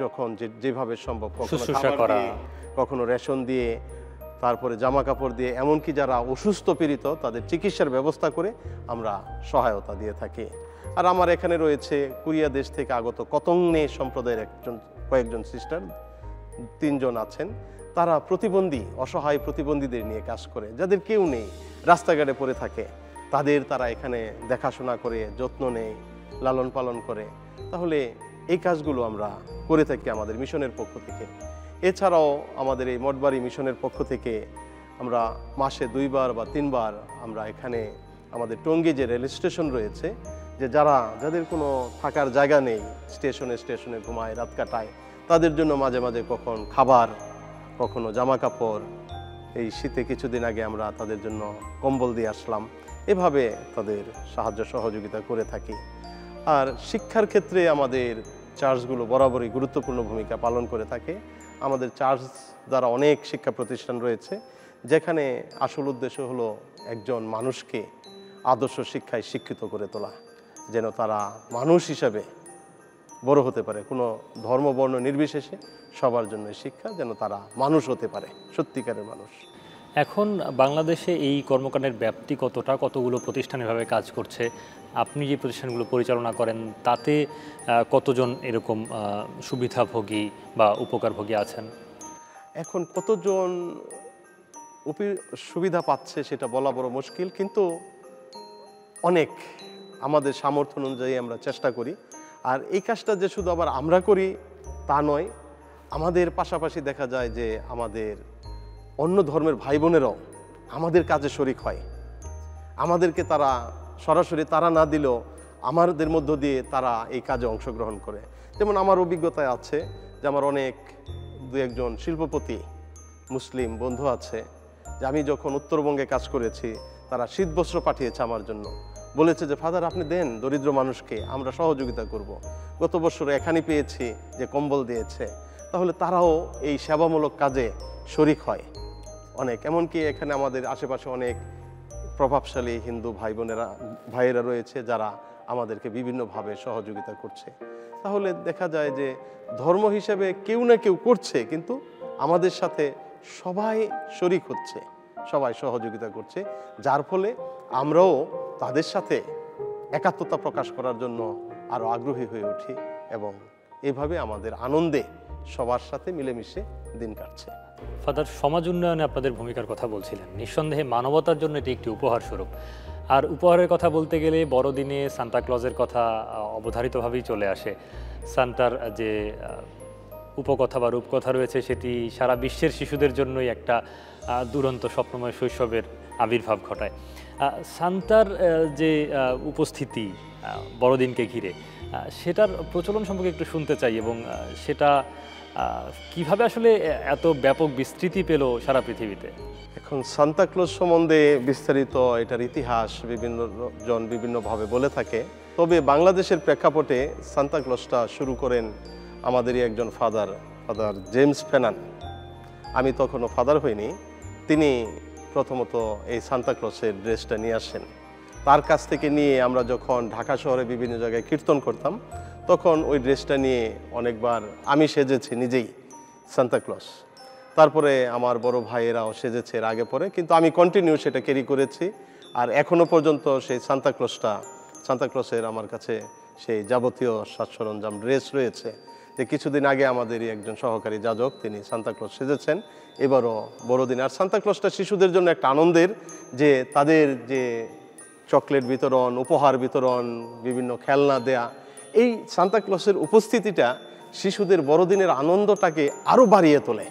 যখন যে যেভাবে সম্ভব কখনো কখনো রেশন দিয়ে তারপরে জামা কাপড় দিয়ে এমনকি যারা অসুস্থ পীড়িত তাদের চিকিৎসার ব্যবস্থা করে আমরা সহায়তা দিয়ে থাকি। আর আমার এখানে রয়েছে কোরিয়া দেশ থেকে আগত কতংনে সম্প্রদায়ের একজন কয়েকজন সিস্টার তিনজন আছেন। তারা প্রতিবন্ধী, অসহায় প্রতিবন্ধীদের নিয়ে কাজ করে, যাদের কেউ নেই, রাস্তাঘাটে পড়ে থাকে। তাদের তারা এখানে দেখাশোনা করে, যত্ন নেয়, লালন পালন করে। তাহলে এই কাজগুলো আমরা করে থাকি আমাদের মিশনের পক্ষ থেকে। এছাড়াও আমাদের এই মঠবাড়ি মিশনের পক্ষ থেকে আমরা মাসে দুইবার বা তিনবার আমরা এখানে আমাদের টঙ্গী যে রেল স্টেশন রয়েছে, যে যারা, যাদের কোনো থাকার জায়গা নেই, স্টেশনে স্টেশনে ঘুমায়, রাত কাটায়, তাদের জন্য মাঝে মাঝে কখন খাবার কখনো জামা কাপড়, এই শীতে কিছুদিন আগে আমরা তাদের জন্য কম্বল দিয়ে আসলাম। এভাবে তাদের সাহায্য সহযোগিতা করে থাকি। আর শিক্ষার ক্ষেত্রে আমাদের চার্চগুলো বরাবরই গুরুত্বপূর্ণ ভূমিকা পালন করে থাকে। আমাদের চার্চ দ্বারা অনেক শিক্ষা প্রতিষ্ঠান রয়েছে, যেখানে আসল উদ্দেশ্য হলো একজন মানুষকে আদর্শ শিক্ষায় শিক্ষিত করে তোলা, যেন তারা মানুষ হিসাবে বড় হতে পারে। কোনো ধর্ম বর্ণ নির্বিশেষে সবার জন্য শিক্ষা যেন তারা মানুষ হতে পারে সত্যিকারের মানুষ। এখন বাংলাদেশে এই কর্মকাণ্ডের ব্যাপ্তি কতটা? কতগুলো প্রতিষ্ঠান এভাবে কাজ করছে? আপনি যে প্রতিষ্ঠানগুলো পরিচালনা করেন তাতে কতজন এরকম সুবিধাভোগী বা উপকারভোগী আছেন? এখন কতজন উপি- সুবিধা পাচ্ছে সেটা বলা বড় মুশকিল কিন্তু অনেক আমাদের সামর্থ্য অনুযায়ী আমরা চেষ্টা করি। আর এই কাজটা যে শুধু আবার আমরা করি, তা নয়, আমাদের পাশাপাশি দেখা যায় যে আমাদের অন্য ধর্মের ভাই বোনেরাও আমাদের কাজে শরিক হয়। আমাদেরকে তারা সরাসরি তারা না দিলেও আমাদের মধ্য দিয়ে তারা এই কাজে অংশগ্রহণ করে। যেমন আমার অভিজ্ঞতায় আছে যে আমার অনেক দু একজন শিল্পপতি, মুসলিম বন্ধু আছে, যে আমি যখন উত্তরবঙ্গে কাজ করেছি, তারা শীতবস্ত্র পাঠিয়েছে আমার জন্য। বলেছে যে, ফাদার, আপনি দেন দরিদ্র মানুষকে, আমরা সহযোগিতা করব। গত বছর এখানে পেয়েছি যে কম্বল দিয়েছে, তাহলে তারাও এই সেবামূলক কাজে শরিক হয়। অনেক। এমনকি এখানে আমাদের আশেপাশে অনেক প্রভাবশালী হিন্দু ভাই বোনেরা ভাইয়েরা রয়েছে যারা আমাদেরকে বিভিন্নভাবে সহযোগিতা করছে। তাহলে দেখা যায় যে, ধর্ম হিসেবে কেউ না কেউ করছে, কিন্তু আমাদের সাথে সবাই শরিক হচ্ছে, সবাই সহযোগিতা করছে, যার ফলে আমরাও তাদের সাথে একাত্মতা প্রকাশ করার জন্য আরও আগ্রহী হয়ে উঠি এবং এভাবে আমাদের আনন্দে সবার সাথে মিলেমিশে দিন কাটছে। ফাদার, সমাজ উন্নয়নে আপনাদের ভূমিকার কথা বলছিলেন। নিঃসন্দেহে মানবতার জন্য এটি একটি উপহার স্বরূপ। আর উপহারের কথা বলতে গেলে বড়দিনে সান্তা ক্লজের কথা অবধারিতভাবেই চলে আসে। সান্তার যে উপকথা বা রূপকথা রয়েছে, সেটি সারা বিশ্বের শিশুদের জন্যই একটা দুরন্ত স্বপ্নময় শৈশবের আবির্ভাব ঘটায়। সান্তার যে উপস্থিতি বড়দিনকে ঘিরে সেটার প্রচলন সম্পর্কে একটু শুনতে চাই এবং সেটা কীভাবে আসলে এত ব্যাপক বিস্তৃতি পেল সারা পৃথিবীতে? এখন সান্তাক্লজ সম্বন্ধে বিস্তারিত এটার ইতিহাস বিভিন্ন জন বিভিন্নভাবে বলে থাকে। তবে বাংলাদেশের প্রেক্ষাপটে সান্তাক্লজটা শুরু করেন আমাদেরই একজন ফাদার ফাদার জেমস ফেনান। আমি তখনও ফাদার হইনি। তিনি প্রথমত এই সান্তাক্লজের ড্রেসটা নিয়ে আসেন। তার কাছ থেকে নিয়ে আমরা যখন ঢাকা শহরে বিভিন্ন জায়গায় কীর্তন করতাম, তখন ওই ড্রেসটা নিয়ে অনেকবার আমি সেজেছি নিজেই সান্তাক্লজ তারপরে আমার বড় ভাইয়েরাও সেজেছে এর আগে পরে, কিন্তু আমি কন্টিনিউ সেটা ক্যারি করেছি আর এখনও পর্যন্ত সেই সান্তাক্লজটা সান্তাক্লজের আমার কাছে সেই যাবতীয় সাজ সরঞ্জাম ড্রেস রয়েছে। যে কিছুদিন আগে আমাদেরই একজন সহকারী যাজক তিনি সান্তাক্লজ সেজেছেন। এবারও বড়দিন। আর সান্তাক্লজটা শিশুদের জন্য একটা আনন্দের যে তাদের যে চকলেট বিতরণ, উপহার বিতরণ, বিভিন্ন খেলনা দেয়া, এই সান্তাক্লসের উপস্থিতিটা শিশুদের বড়দিনের আনন্দটাকে আরও বাড়িয়ে তোলে।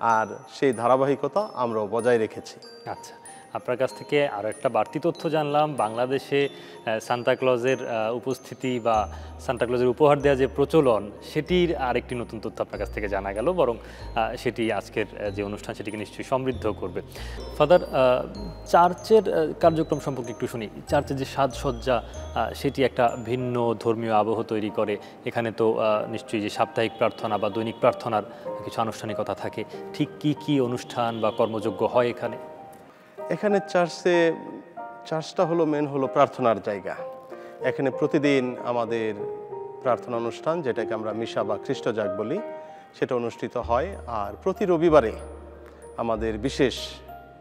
আর সেই ধারাবাহিকতা আমরাও বজায় রেখেছি। আচ্ছা। আপনার কাছ থেকে আরও একটা বাড়তি তথ্য জানলাম। বাংলাদেশে সান্তাক্লজের উপস্থিতি বা সান্তাক্লজের উপহার দেওয়া যে প্রচলন, সেটির আরেকটি নতুন তথ্য আপনার কাছ থেকে জানা গেল, বরং সেটি আজকের যে অনুষ্ঠান, সেটিকে নিশ্চয়ই সমৃদ্ধ করবে। ফাদার চার্চের কার্যক্রম সম্পর্কে একটু শুনি। চার্চের যে সাজসজ্জা সেটি একটা ভিন্ন ধর্মীয় আবহ তৈরি করে। এখানে তো নিশ্চয়ই যে সাপ্তাহিক প্রার্থনা বা দৈনিক প্রার্থনার কিছু আনুষ্ঠানিকতা থাকে। ঠিক কি কি অনুষ্ঠান বা কর্মযোগ্য হয় এখানে? এখানে চার্চে, চার্চটা হলো মেন হলো প্রার্থনার জায়গা। এখানে প্রতিদিন আমাদের প্রার্থনা অনুষ্ঠান, যেটাকে আমরা মিশা বা খ্রিস্টজাগ বলি, সেটা অনুষ্ঠিত হয়। আর প্রতি রবিবারে আমাদের বিশেষ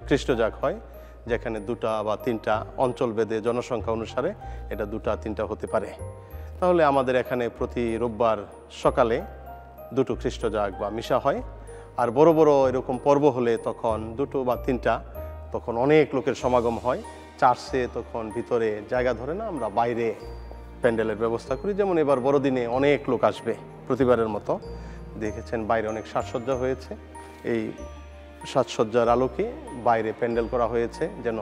খ্রিস্টজাগ হয়, যেখানে দুটা বা তিনটা অঞ্চল ভেদে জনসংখ্যা অনুসারে এটা দুটা, তিনটা হতে পারে। তাহলে আমাদের এখানে প্রতি রোববার সকালে দুটো খ্রিস্টজাগ বা মিশা হয়। আর বড় বড় এরকম পর্ব হলে তখন দুটো বা তিনটা তখন অনেক লোকের সমাগম হয়। চার্চে তখন ভিতরে জায়গা ধরে না আমরা বাইরে প্যান্ডেলের ব্যবস্থা করি। যেমন এবার বড়দিনে অনেক লোক আসবে প্রতিবারের মতো। দেখেছেন বাইরে অনেক সাজসজ্জা হয়েছে। এই সাজসজ্জার আলোকে বাইরে প্যান্ডেল করা হয়েছে যেন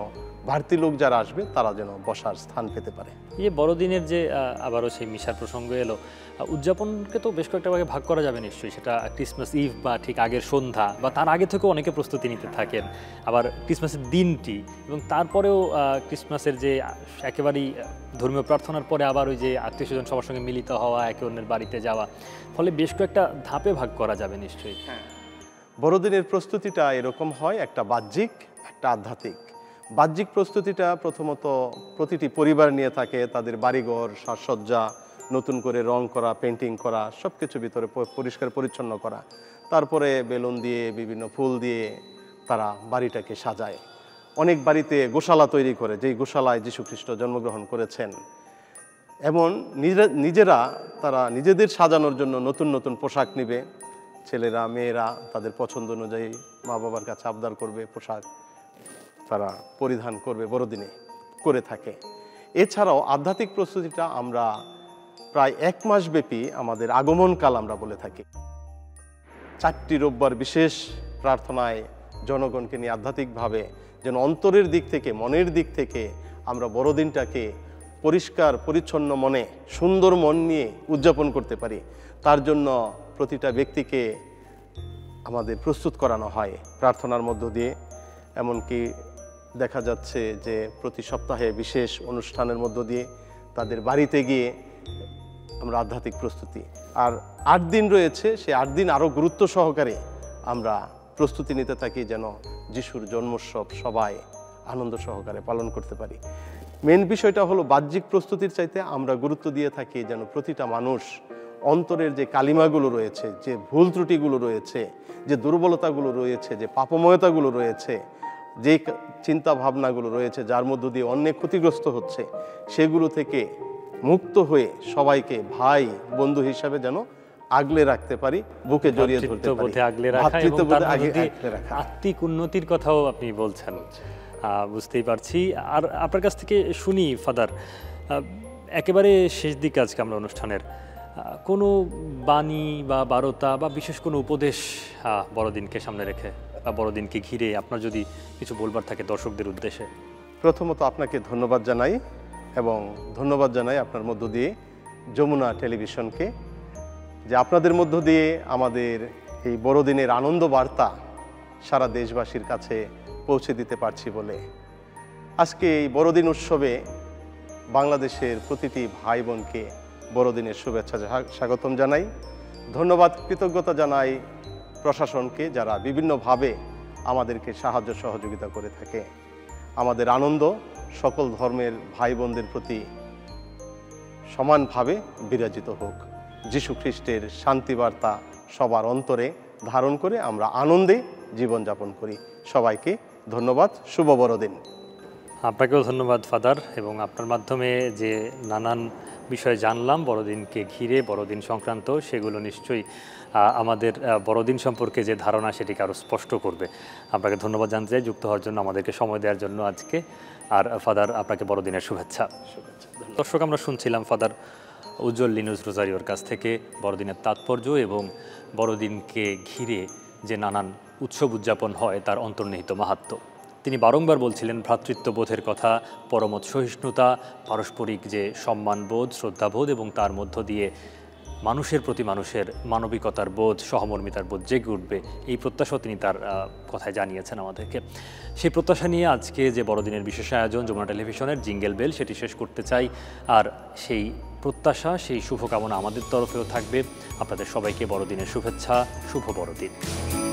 বাড়তি লোক যারা আসবে তারা যেন বসার স্থান পেতে পারে। এই যে বড়দিনের যে আবারও সেই মিশার প্রসঙ্গ এলো উদযাপনকে তো বেশ কয়েকটা ভাগে ভাগ করা যাবে নিশ্চয়ই। সেটা ক্রিসমাস ইভ বা ঠিক আগের সন্ধ্যা বা তার আগে থেকেও অনেকে প্রস্তুতি নিতে থাকেন। আবার ক্রিসমাসের দিনটি এবং তারপরেও ক্রিসমাসের যে একেবারেই ধর্মীয় প্রার্থনার পরে আবার ওই যে আত্মীয় স্বজন সবার সঙ্গে মিলিত হওয়া, একে অন্যের বাড়িতে যাওয়া, ফলে বেশ কয়েকটা ধাপে ভাগ করা যাবে নিশ্চয়ই। বড়দিনের প্রস্তুতিটা এরকম হয়, একটা বাহ্যিক, একটা আধ্যাত্মিক। বাহ্যিক প্রস্তুতিটা প্রথমত প্রতিটি পরিবার নিয়ে থাকে, তাদের বাড়িঘর, সাজসজ্জা, নতুন করে রং করা পেন্টিং করা সব কিছু ভিতরে পরিষ্কার পরিচ্ছন্ন করা। তারপরে বেলুন দিয়ে, বিভিন্ন ফুল দিয়ে তারা বাড়িটাকে সাজায়। অনেক বাড়িতে গোশালা তৈরি করে, যেই গোশালায় যীশুখ্রিস্ট জন্মগ্রহণ করেছেন। এমন নিজেরা নিজেরা তারা নিজেদের সাজানোর জন্য নতুন নতুন পোশাক নিবে। ছেলেরা, মেয়েরা তাদের পছন্দ অনুযায়ী মা বাবার কাছে আবদার করবে পোশাক। তারা পরিধান করবে বড়দিনে, করে থাকে। এছাড়াও আধ্যাত্মিক প্রস্তুতিটা আমরা প্রায় এক মাস ব্যাপী আমাদের আগমনকাল আমরা বলে থাকি। চারটি রোববার বিশেষ প্রার্থনায় জনগণকে নিয়ে আধ্যাত্মিকভাবে যেন অন্তরের দিক থেকে, মনের দিক থেকে আমরা বড়দিনটাকে পরিষ্কার, পরিচ্ছন্ন মনে, সুন্দর মন নিয়ে উদযাপন করতে পারি। তার জন্য প্রতিটা ব্যক্তিকে আমাদের প্রস্তুত করানো হয় প্রার্থনার মধ্য দিয়ে। এমনকি দেখা যাচ্ছে যে প্রতি সপ্তাহে বিশেষ অনুষ্ঠানের মধ্য দিয়ে তাদের বাড়িতে গিয়ে আমরা আধ্যাত্মিক প্রস্তুতি। আর আট দিন রয়েছে, সে আট দিন আরও গুরুত্ব সহকারে আমরা প্রস্তুতি নিতে থাকি যেন যিশুর জন্মোৎসব সবাই আনন্দ সহকারে পালন করতে পারি। মেন বিষয়টা হলো বাহ্যিক প্রস্তুতির চাইতে আমরা গুরুত্ব দিয়ে থাকি যেন প্রতিটা মানুষ অন্তরের যে কালিমাগুলো রয়েছে, যে ভুল ত্রুটিগুলো রয়েছে, যে দুর্বলতাগুলো রয়েছে, যে পাপময়তাগুলো রয়েছে যে চিন্তা ভাবনাগুলো রয়েছে যার মধ্য দিয়ে অনেক ক্ষতিগ্রস্ত হচ্ছে সেগুলো থেকে মুক্ত হয়ে সবাইকে ভাই বন্ধু হিসাবে যেন আগলে রাখতে পারি বুকে জড়িয়ে ধরতে পারি। আগলে রাখা এবং তার রাখা। আত্মিক উন্নতির কথাও আপনি বলছেন। বুঝতেই পারছি। আর আপনার কাছ থেকে শুনি ফাদার একেবারে শেষ দিকে আজকে আমরা অনুষ্ঠানের কোনো বাণী বা বারতা বা বিশেষ কোনো উপদেশ আহ, বড়দিনকে সামনে রেখে? বড়দিনকে ঘিরে আপনার যদি কিছু বলবার থাকে দর্শকদের উদ্দেশ্যে। প্রথমত আপনাকে ধন্যবাদ জানাই এবং ধন্যবাদ জানাই আপনার মধ্য দিয়ে যমুনা টেলিভিশনকে যে আপনাদের মধ্য দিয়ে আমাদের এই বড়দিনের আনন্দ বার্তা সারা দেশবাসীর কাছে পৌঁছে দিতে পারছি বলে। আজকে এই বড়দিন উৎসবে বাংলাদেশের প্রতিটি ভাই বোনকে বড়দিনের শুভেচ্ছা স্বাগতম জানাই। ধন্যবাদ, কৃতজ্ঞতা জানাই প্রশাসনকে যারা বিভিন্নভাবে আমাদেরকে সাহায্য সহযোগিতা করে থাকে। আমাদের আনন্দ সকল ধর্মের ভাই বোনদের প্রতি সমানভাবে বিরাজিত হোক। যীশু খ্রিস্টের শান্তি বার্তা সবার অন্তরে ধারণ করে আমরা আনন্দে জীবনযাপন করি। সবাইকে ধন্যবাদ, শুভ বড়দিন। আপনাকেও ধন্যবাদ, ফাদার, এবং আপনার মাধ্যমে যে নানান বিষয় জানলাম বড়দিনকে ঘিরে বড়দিন সংক্রান্ত সেগুলো নিশ্চয়ই আমাদের বড়দিন সম্পর্কে যে ধারণা সেটিকে আরও স্পষ্ট করবে। আপনাকে ধন্যবাদ জানতে চাই যুক্ত হওয়ার জন্য আমাদেরকে সময় দেওয়ার জন্য আজকে। আর ফাদার আপনাকে বড়দিনের শুভেচ্ছা। দর্শক আমরা শুনছিলাম ফাদার উজ্জ্বল লিনুজ রোজারিওর কাছ থেকে বড়দিনের তাৎপর্য এবং বড়দিনকে ঘিরে যে নানান উৎসব উদযাপন হয় তার অন্তর্নিহিত মাহাত্ম্য তিনি বারংবার বলছিলেন ভ্রাতৃত্ববোধের কথা পরমত সহিষ্ণুতা, পারস্পরিক যে সম্মানবোধ, শ্রদ্ধাবোধ এবং তার মধ্য দিয়ে মানুষের প্রতি মানুষের মানবিকতার বোধ, সহমর্মিতার বোধ জেগে উঠবে। এই প্রত্যাশাও তিনি তার কথায় জানিয়েছেন আমাদেরকে। সেই প্রত্যাশা নিয়ে আজকে যে বড়দিনের বিশেষ আয়োজন যমুনা টেলিভিশনের জিঙ্গেল বেল, সেটি শেষ করতে চাই। আর সেই প্রত্যাশা, সেই শুভকামনা আমাদের তরফেও থাকবে। আপনাদের সবাইকে বড়দিনের শুভেচ্ছা, শুভ বড়দিন।